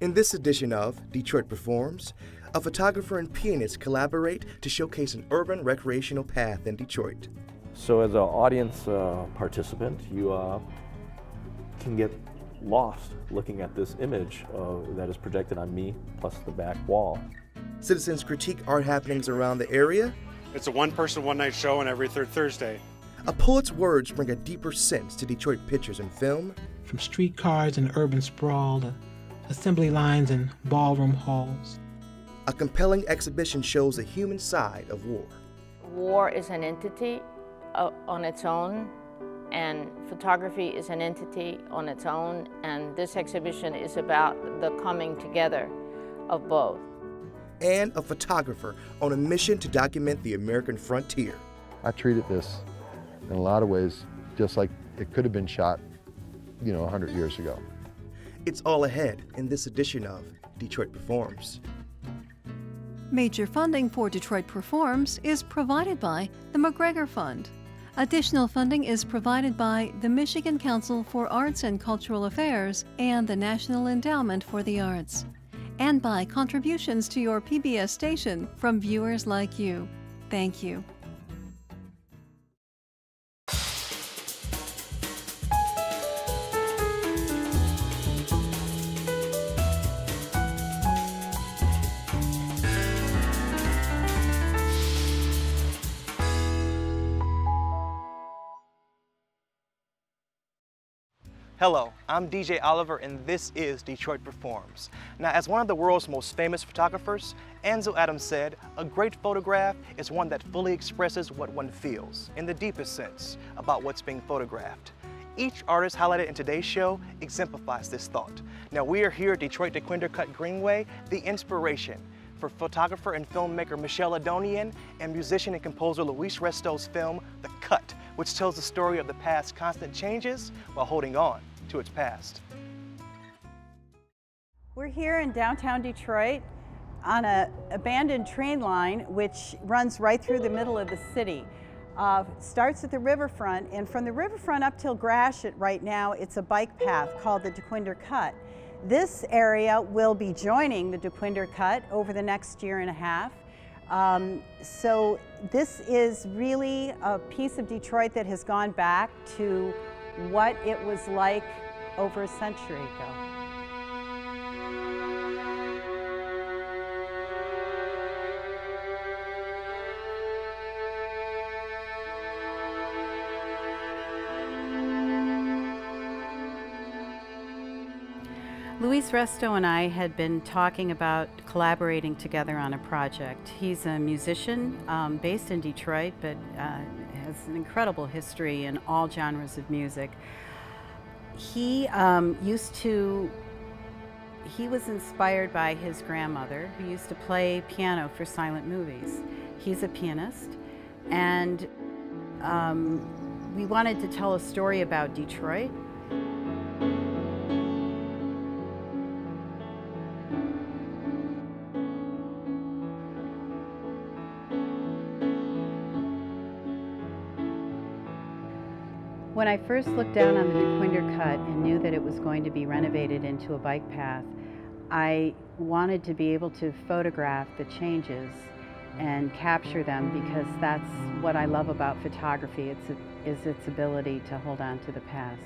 In this edition of Detroit Performs, a photographer and pianist collaborate to showcase an urban recreational path in Detroit. So as an audience uh, participant, you uh, can get lost looking at this image uh, that is projected on me plus the back wall. Citizens critique art happenings around the area. It's a one person, one night show on every third Thursday. A poet's words bring a deeper sense to Detroit pictures and film. From streetcars and urban sprawl to assembly lines and ballroom halls. A compelling exhibition shows the human side of war. War is an entity uh, on its own, and photography is an entity on its own, and this exhibition is about the coming together of both. And a photographer on a mission to document the American frontier. I treated this in a lot of ways just like it could have been shot, you know, 100 years ago. It's all ahead in this edition of Detroit Performs. Major funding for Detroit Performs is provided by the McGregor Fund. Additional funding is provided by the Michigan Council for Arts and Cultural Affairs and the National Endowment for the Arts, and by contributions to your PBS station from viewers like you. Thank you. Hello, I'm DJ Oliver and this is Detroit Performs. Now, as one of the world's most famous photographers, Ansel Adams said, a great photograph is one that fully expresses what one feels, in the deepest sense, about what's being photographed. Each artist highlighted in today's show exemplifies this thought. Now, we are here at Detroit Dequindre Cut Greenway, the inspiration for photographer and filmmaker Michelle Andonian and musician and composer Luis Resto's film, The Cut, which tells the story of the past's constant changes while holding on to its past. We're here in downtown Detroit on an abandoned train line which runs right through the middle of the city. Uh, starts at the riverfront and from the riverfront up till Gratiot right now it's a bike path called the Dequindre Cut. This area will be joining the Dequindre Cut over the next year and a half. Um, so this is really a piece of Detroit that has gone back to what it was like over a century ago. Luis Resto and I had been talking about collaborating together on a project. He's a musician um, based in Detroit, but uh, has an incredible history in all genres of music. He um, used to, he was inspired by his grandmother, who used to play piano for silent movies. He's a pianist, and um, we wanted to tell a story about Detroit When I first looked down on the Dequindre Cut and knew that it was going to be renovated into a bike path, I wanted to be able to photograph the changes and capture them because that's what I love about photography, it's is its ability to hold on to the past.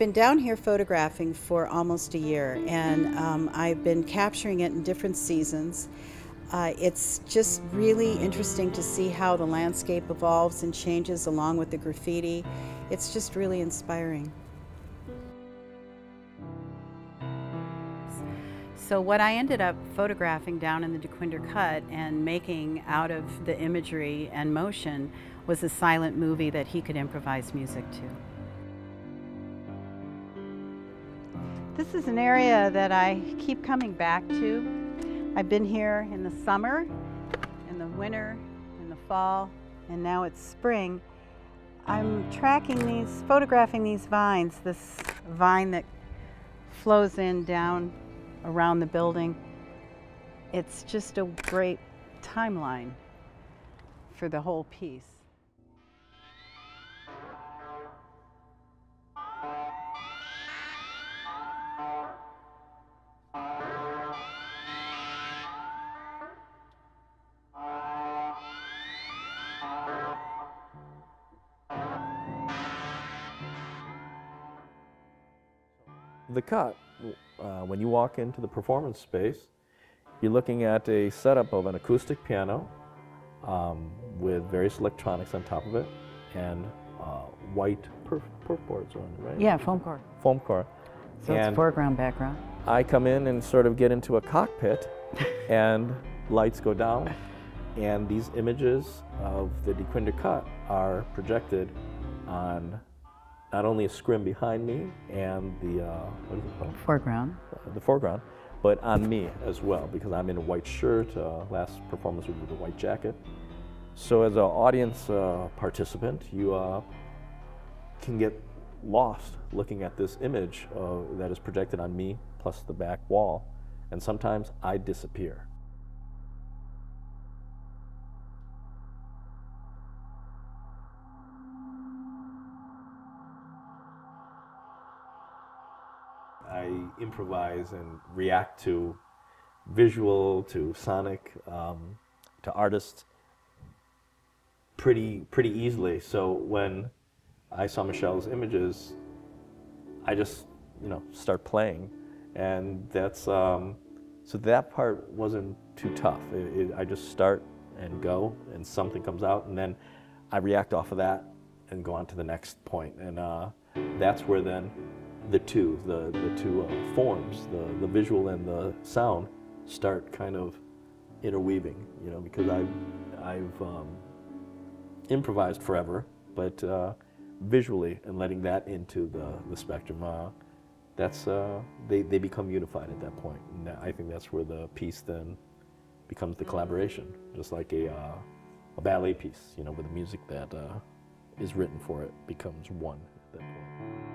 Been down here photographing for almost a year and um, I've been capturing it in different seasons. Uh, it's just really interesting to see how the landscape evolves and changes along with the graffiti. It's just really inspiring. So what I ended up photographing down in the Dequindre Cut and making out of the imagery and motion was a silent movie that he could improvise music to. This is an area that I keep coming back to. I've been here in the summer, in the winter, in the fall, and now it's spring. I'm tracking these, photographing these vines, this vine that flows in down around the building. It's just a great timeline. for the whole piece. The cut, uh, when you walk into the performance space, you're looking at a setup of an acoustic piano um, with various electronics on top of it and uh, white perf, perf boards on it, right? Yeah, foam core. Foam core. So and it's foreground, background. I come in and sort of get into a cockpit and lights go down and these images of the Dequindre cut are projected on not only a scrim behind me and the, uh, what is it called? Foreground. Uh, the foreground, but on me as well because I'm in a white shirt. Uh, last performance was with a white jacket. So as an audience uh, participant, you uh, can get lost looking at this image uh, that is projected on me plus the back wall, and sometimes I disappear. Improvise and react to visual, to sonic, um, to artists pretty pretty easily. So when I saw Michelle's images, I just you know start playing, and that's um, so that part wasn't too tough. It, it, I just start and go, and something comes out, and then I react off of that and go on to the next point, and uh, that's where then the two, the, the two uh, forms, the, the visual and the sound, start kind of interweaving, you know, because I've, I've um, improvised forever, but uh, visually and letting that into the, the spectrum, uh, that's, uh, they, they become unified at that point. And I think that's where the piece then becomes the collaboration, just like a, uh, a ballet piece, you know, where the music that uh, is written for it becomes one at that point.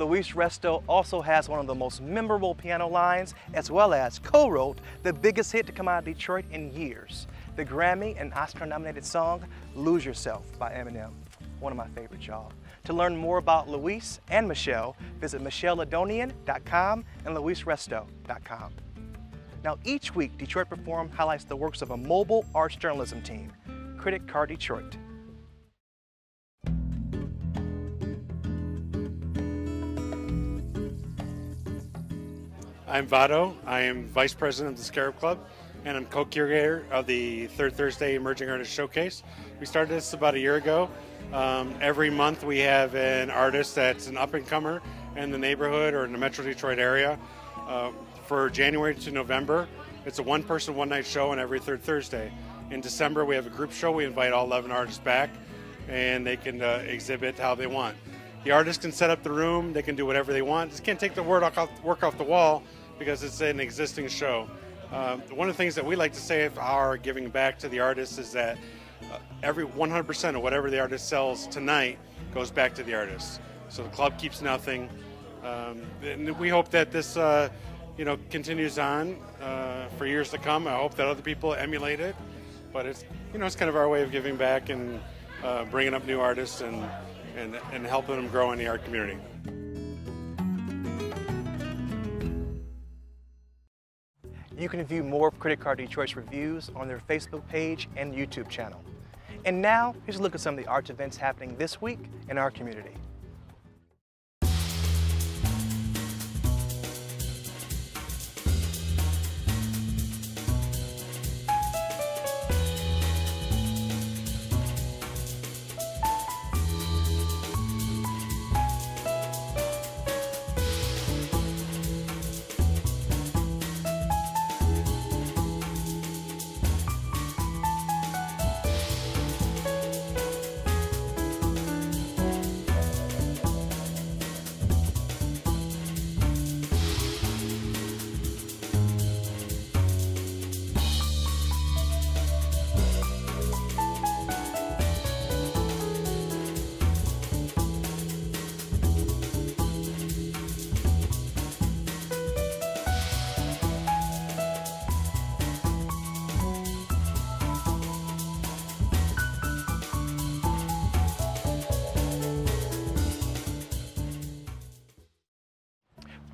Luis Resto also has one of the most memorable piano lines, as well as co-wrote the biggest hit to come out of Detroit in years, the Grammy and Oscar-nominated song, Lose Yourself by Eminem. One of my favorites, y'all. To learn more about Luis and Michelle, visit michelleandonian.com and luisresto.com. Now, each week, Detroit Perform highlights the works of a mobile arts journalism team, Critic Car Detroit. I'm Vado. I am Vice President of the Scarab Club, and I'm co-curator of the Third Thursday Emerging Artist Showcase. We started this about a year ago. Um, every month we have an artist that's an up-and-comer in the neighborhood or in the Metro Detroit area. Uh, for January to November, it's a one-person, one-night show on every third Thursday. In December, we have a group show. We invite all 11 artists back, and they can uh, exhibit how they want. The artist can set up the room. They can do whatever they want. Just can't take the work off the wall because it's an existing show. Um, one of the things that we like to say of our giving back to the artists is that uh, every 100% of whatever the artist sells tonight goes back to the artist. So the club keeps nothing. Um, and we hope that this, uh, you know, continues on uh, for years to come. I hope that other people emulate it. But it's, you know, it's kind of our way of giving back and uh, bringing up new artists and, and, and helping them grow in the art community. You can view more of Critic Car Detroit's reviews on their Facebook page and YouTube channel. And now, here's a look at some of the arts events happening this week in our community.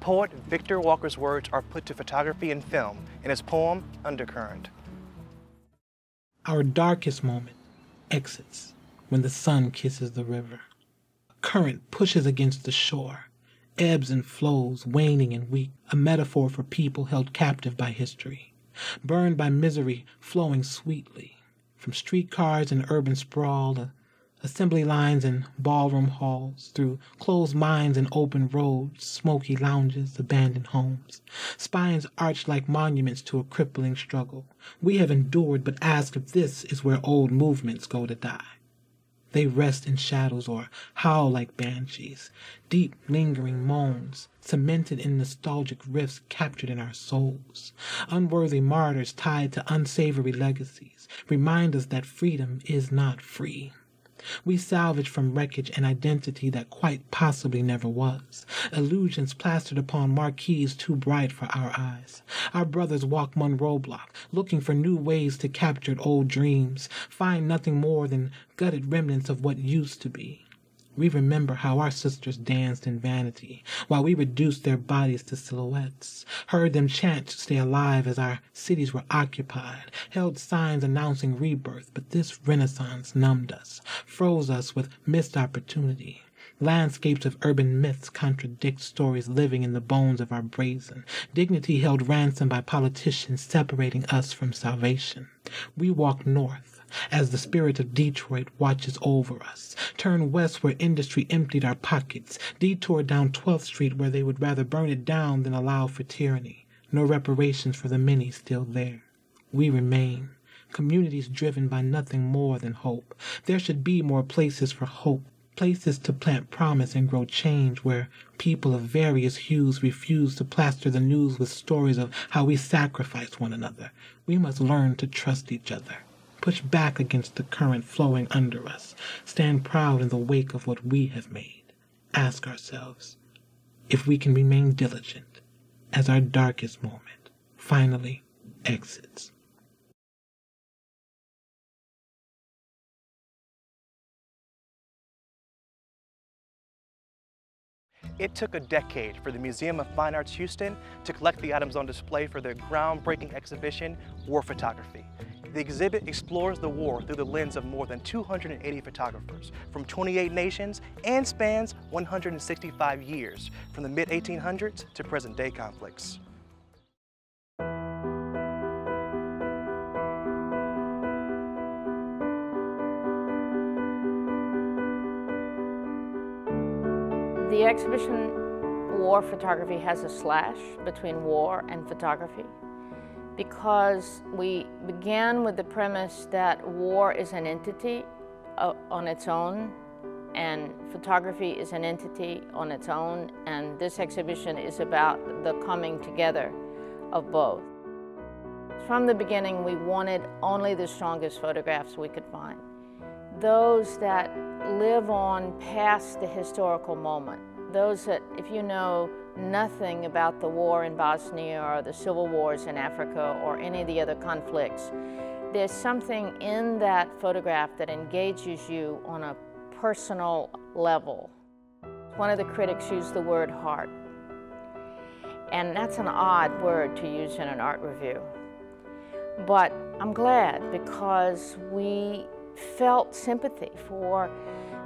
Poet Victor Walker's words are put to photography and film in his poem, Undercurrent. Our darkest moment exits when the sun kisses the river. A current pushes against the shore, ebbs and flows, waning and weak, a metaphor for people held captive by history, burned by misery, flowing sweetly. From streetcars and urban sprawl, assembly lines and ballroom halls, through closed mines and open roads, smoky lounges, abandoned homes, spines arched like monuments to a crippling struggle. We have endured, but ask if this is where old movements go to die. They rest in shadows or howl like banshees, deep lingering moans, cemented in nostalgic rifts captured in our souls. Unworthy martyrs tied to unsavory legacies remind us that freedom is not free. We salvage from wreckage an identity that quite possibly never was. Illusions plastered upon marquees too bright for our eyes. Our brothers walk Monroe Block, looking for new ways to capture old dreams, find nothing more than gutted remnants of what used to be. We remember how our sisters danced in vanity, while we reduced their bodies to silhouettes, heard them chant to stay alive as our cities were occupied, held signs announcing rebirth, but this renaissance numbed us, froze us with missed opportunity. Landscapes of urban myths contradict stories living in the bones of our brazen. Dignity held ransom by politicians separating us from salvation. We walk north as the spirit of Detroit watches over us. Turn west where industry emptied our pockets. Detour down 12th Street where they would rather burn it down than allow for tyranny. No reparations for the many still there. We remain. Communities driven by nothing more than hope. There should be more places for hope places to plant promise and grow change where people of various hues refuse to plaster the news with stories of how we sacrifice one another. We must learn to trust each other push back against the current flowing under us, stand proud in the wake of what we have made, ask ourselves if we can remain diligent as our darkest moment finally exits. It took a decade for the Museum of Fine Arts Houston to collect the items on display for their groundbreaking exhibition, War Photography. The exhibit explores the war through the lens of more than 280 photographers from 28 nations and spans 165 years, from the mid-1800s to present-day conflicts. The exhibition War Photography has a slash between war and photography because we began with the premise that war is an entity uh, on its own and photography is an entity on its own and this exhibition is about the coming together of both. From the beginning we wanted only the strongest photographs we could find. Those that live on past the historical moment. Those that, if you know nothing about the war in Bosnia or the civil wars in Africa or any of the other conflicts. There's something in that photograph that engages you on a personal level. One of the critics used the word heart. And that's an odd word to use in an art review. But I'm glad because we felt sympathy for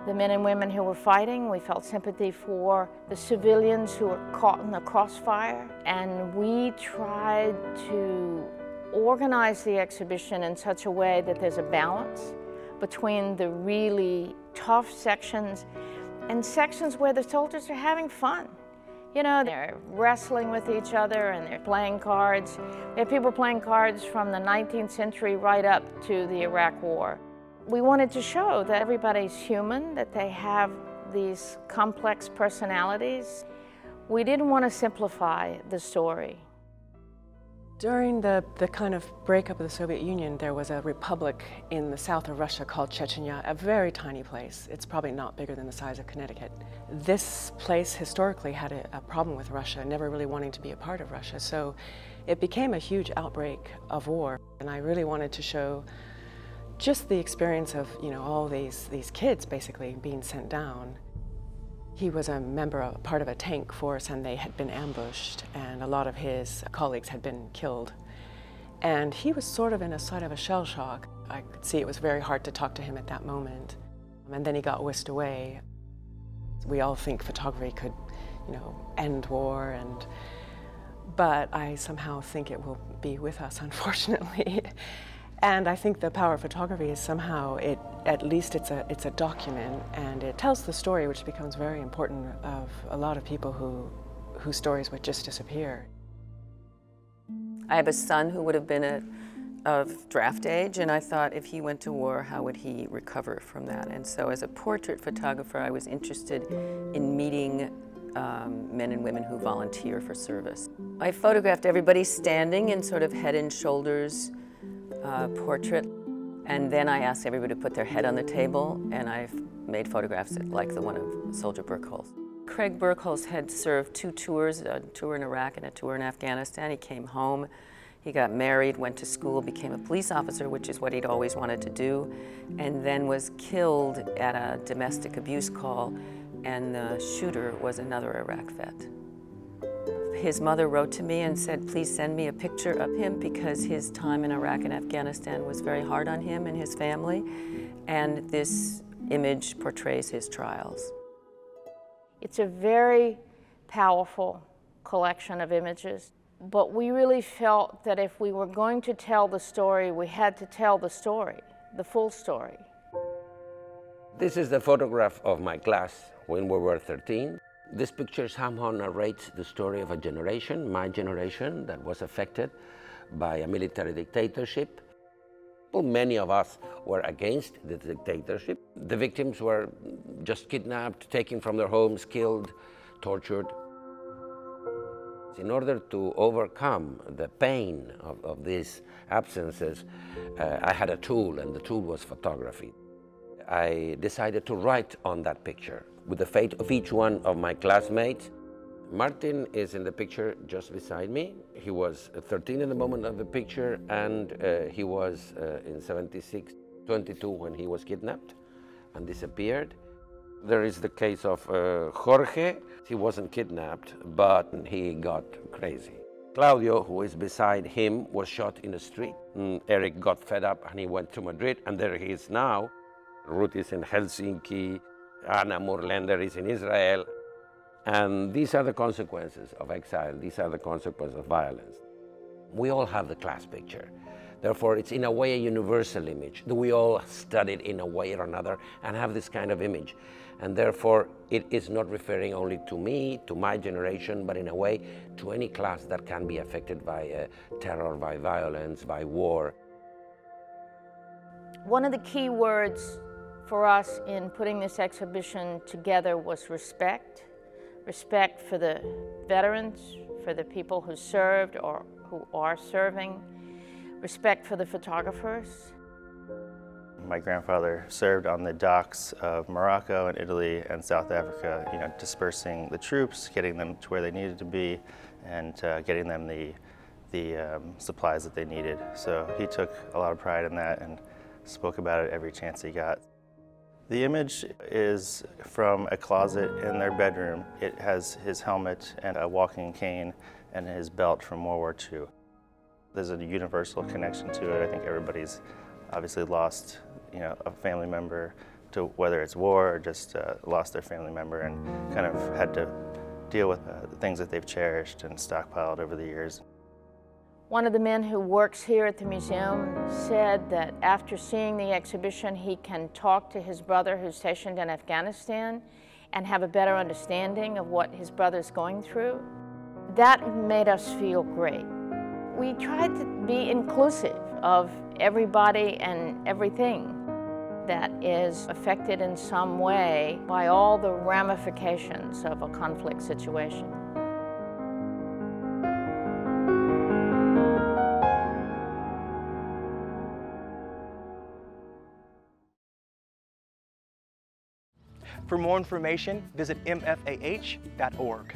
the men and women who were fighting. We felt sympathy for the civilians who were caught in the crossfire. And we tried to organize the exhibition in such a way that there's a balance between the really tough sections and sections where the soldiers are having fun. You know, they're wrestling with each other and they're playing cards. We have people playing cards from the 19th century right up to the Iraq War. We wanted to show that everybody's human, that they have these complex personalities. We didn't want to simplify the story. During the, the kind of breakup of the Soviet Union, there was a republic in the south of Russia called Chechnya, a very tiny place. It's probably not bigger than the size of Connecticut. This place historically had a, a problem with Russia, never really wanting to be a part of Russia. So it became a huge outbreak of war. And I really wanted to show just the experience of, you know, all these, these kids basically being sent down. He was a member of part of a tank force and they had been ambushed and a lot of his colleagues had been killed. And he was sort of in a sort of a shell shock. I could see it was very hard to talk to him at that moment. And then he got whisked away. We all think photography could, you know, end war and but I somehow think it will be with us, unfortunately. And I think the power of photography is somehow it at least it's a it's a document and it tells the story which becomes very important of a lot of people who whose stories would just disappear. I have a son who would have been a, of draft age, and I thought if he went to war, how would he recover from that? And so, as a portrait photographer, I was interested in meeting um, men and women who volunteer for service. I photographed everybody standing in sort of head and shoulders uh, portrait. And then I asked everybody to put their head on the table, and I've made photographs like the one of Soldier Birkholz. Craig Birkholz had served two tours, a tour in Iraq and a tour in Afghanistan. He came home, he got married, went to school, became a police officer, which is what he'd always wanted to do, and then was killed at a domestic abuse call, and the shooter was another Iraq vet. His mother wrote to me and said, please send me a picture of him because his time in Iraq and Afghanistan was very hard on him and his family. And this image portrays his trials. It's a very powerful collection of images, but we really felt that if we were going to tell the story, we had to tell the story, the full story. This is the photograph of my class when we were 13. This picture somehow narrates the story of a generation, my generation, that was affected by a military dictatorship. Well, many of us were against the dictatorship. The victims were just kidnapped, taken from their homes, killed, tortured. In order to overcome the pain of, of these absences, uh, I had a tool, and the tool was photography. I decided to write on that picture with the fate of each one of my classmates. Martin is in the picture just beside me. He was 13 in the moment of the picture, and uh, he was uh, in 76, 22 when he was kidnapped and disappeared. There is the case of uh, Jorge. He wasn't kidnapped, but he got crazy. Claudio, who is beside him, was shot in the street. And Eric got fed up and he went to Madrid, and there he is now. Ruth is in Helsinki, Anna Murlander is in Israel. And these are the consequences of exile. These are the consequences of violence. We all have the class picture. Therefore, it's in a way a universal image. We all studied in a way or another and have this kind of image. And therefore, it is not referring only to me, to my generation, but in a way to any class that can be affected by uh, terror, by violence, by war. One of the key words for us in putting this exhibition together was respect. Respect for the veterans, for the people who served or who are serving. Respect for the photographers. My grandfather served on the docks of Morocco and Italy and South Africa, you know, dispersing the troops, getting them to where they needed to be, and uh, getting them the, the um, supplies that they needed. So he took a lot of pride in that and spoke about it every chance he got. The image is from a closet in their bedroom. It has his helmet and a walking cane and his belt from World War II. There's a universal connection to it. I think everybody's obviously lost, you know, a family member to whether it's war or just uh, lost their family member and kind of had to deal with uh, things that they've cherished and stockpiled over the years. One of the men who works here at the museum said that after seeing the exhibition, he can talk to his brother who's stationed in Afghanistan and have a better understanding of what his brother's going through. That made us feel great. We tried to be inclusive of everybody and everything that is affected in some way by all the ramifications of a conflict situation. For more information, visit mfah.org.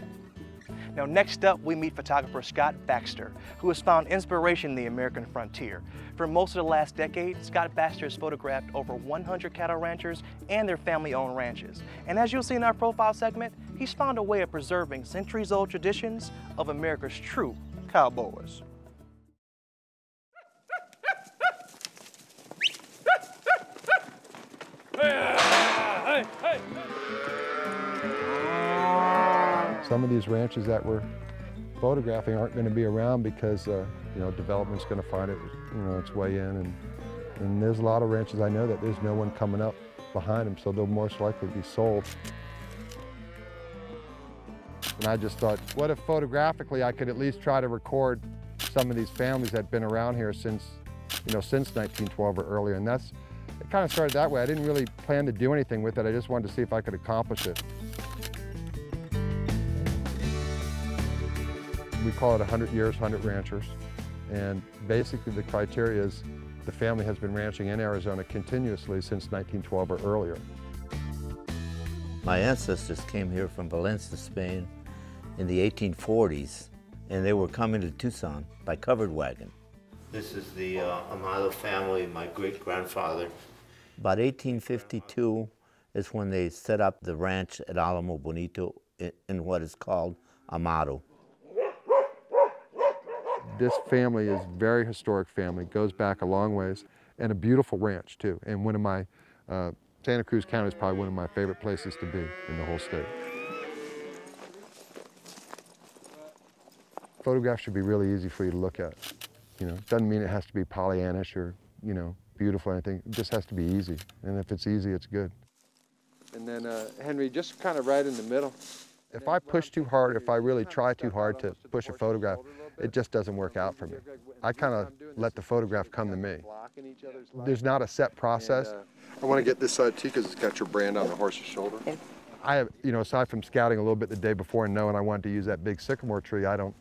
Now, next up, we meet photographer Scott Baxter, who has found inspiration in the American frontier. For most of the last decade, Scott Baxter has photographed over 100 cattle ranchers and their family-owned ranches. And as you'll see in our profile segment, he's found a way of preserving centuries-old traditions of America's true cowboys. Some of these ranches that we're photographing aren't going to be around because uh, you know development's going to find it you know its way in, and and there's a lot of ranches I know that there's no one coming up behind them, so they'll most likely be sold. And I just thought, what if photographically I could at least try to record some of these families that have been around here since, you know, since 1912 or earlier. And that's, it kind of started that way. I didn't really plan to do anything with it. I just wanted to see if I could accomplish it. We call it 100 years, 100 ranchers. And basically the criteria is the family has been ranching in Arizona continuously since 1912 or earlier. My ancestors came here from Valencia, Spain in the 1840s, and they were coming to Tucson by covered wagon. This is the uh, Amado family, my great-grandfather. About 1852 is when they set up the ranch at Alamo Bonito in, in what is called Amado. This family is very historic family, goes back a long ways, and a beautiful ranch too. And one of my, uh, Santa Cruz County is probably one of my favorite places to be in the whole state. Photographs should be really easy for you to look at. You know, doesn't mean it has to be Pollyannish or, you know, beautiful or anything. It just has to be easy. And if it's easy, it's good. And then, uh, Henry, just kind of right in the middle. If I push too hard, if I really try too hard to push a photograph, it just doesn't work out for me. I kind of let the photograph come to me. There's not a set process. I want to get this side too because it's got your brand on the horse's shoulder. I have, you know, aside from scouting a little bit the day before and knowing I wanted to use that big sycamore tree, I don't,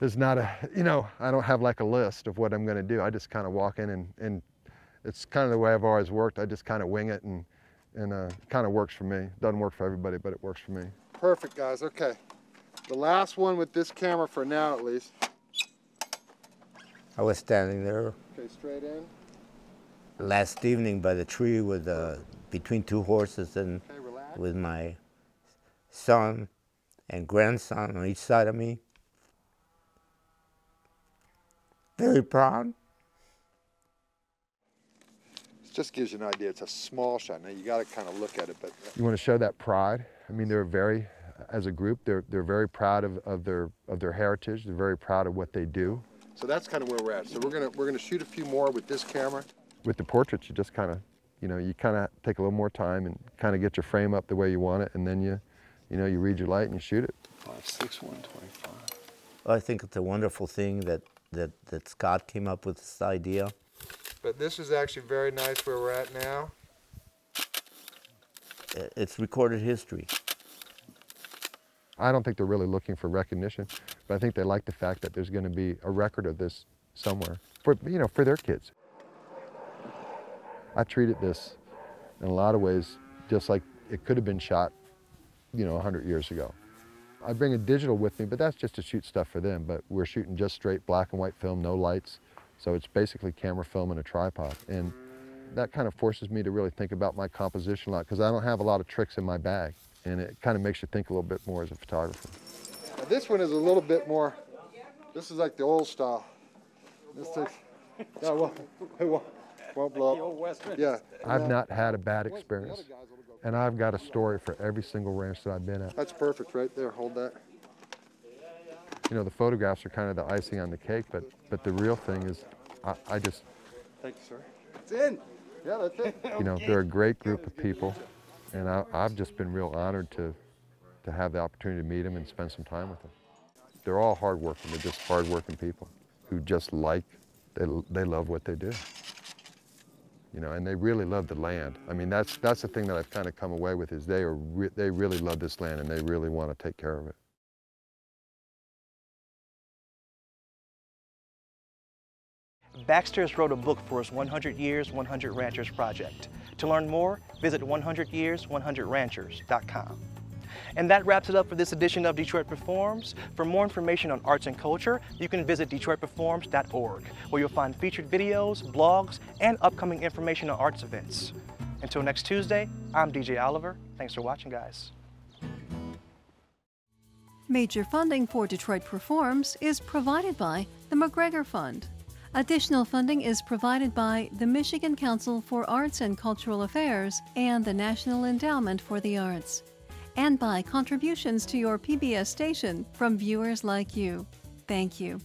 there's not a, you know, I don't have like a list of what I'm going to do. I just kind of walk in and, and it's kind of the way I've always worked. I just kind of wing it and, and uh, kind of works for me. Doesn't work for everybody, but it works for me. Perfect, guys. Okay. The last one with this camera for now, at least. I was standing there Okay, straight in. last evening by the tree with uh, between two horses and Okay, with my son and grandson on each side of me. Very proud. It just gives you an idea. It's a small shot. Now you got to kind of look at it, but you want to show that pride. I mean, they're very, as a group, they're they're very proud of, of their of their heritage. They're very proud of what they do. So that's kind of where we're at. So we're gonna we're gonna shoot a few more with this camera. With the portraits, you just kind of, you know, you kind of take a little more time and kind of get your frame up the way you want it, and then you, you know, you read your light and you shoot it. Five, six, one, twenty-five. I think it's a wonderful thing that, that, that Scott came up with this idea. But this is actually very nice where we're at now. It's recorded history. I don't think they're really looking for recognition, but I think they like the fact that there's going to be a record of this somewhere for you know for their kids. I treated this in a lot of ways just like it could have been shot, you know, 100 years ago. I bring a digital with me, but that's just to shoot stuff for them. But we're shooting just straight black and white film, no lights. So it's basically camera film and a tripod. And that kind of forces me to really think about my composition a lot because I don't have a lot of tricks in my bag. And it kind of makes you think a little bit more as a photographer. this one is a little bit more, this is like the old style. This takes, no, it won't, it won't, won't blow up. Yeah. I've not had a bad experience. And I've got a story for every single ranch that I've been at. That's perfect right there. Hold that. You know, the photographs are kind of the icing on the cake, but, but the real thing is I, I just, Thank you, sir. It's in. yeah, that's it. you know, they're a great group of people. And I, I've just been real honored to, to have the opportunity to meet them and spend some time with them. They're all hardworking. They're just hardworking people who just like, they, they love what they do. You know, and they really love the land. I mean, that's, that's the thing that I've kind of come away with is they, are re- they really love this land and they really want to take care of it. Baxter has wrote a book for his 100 Years, 100 Ranchers project. To learn more, visit 100years100ranchers.com. And that wraps it up for this edition of Detroit Performs. For more information on arts and culture, you can visit DetroitPerforms.org, where you'll find featured videos, blogs, and upcoming information on arts events. Until next Tuesday, I'm DJ Oliver. Thanks for watching, guys. Major funding for Detroit Performs is provided by the McGregor Fund. Additional funding is provided by the Michigan Council for Arts and Cultural Affairs and the National Endowment for the Arts, and by contributions to your PBS station from viewers like you. Thank you.